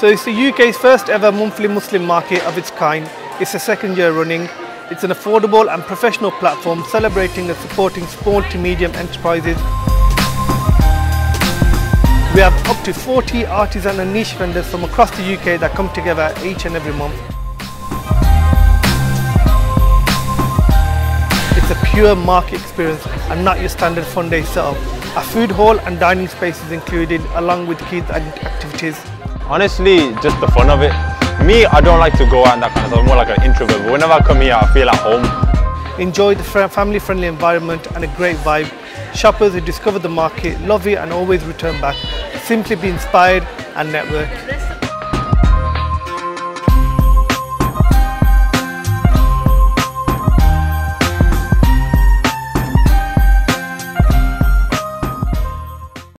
So it's the UK's first ever monthly Muslim market of its kind. It's the second year running. It's an affordable and professional platform celebrating and supporting small to medium enterprises. We have up to 40 artisan and niche vendors from across the UK that come together each and every month. It's a pure market experience and not your standard fun day setup. A food hall and dining space is included along with kids and activities. Honestly, just the fun of it. Me, I don't like to go out and that kind of stuff. I'm more like an introvert. But whenever I come here, I feel at home. Enjoy the family-friendly environment and a great vibe. Shoppers who discover the market love it and always return back. Simply be inspired and network.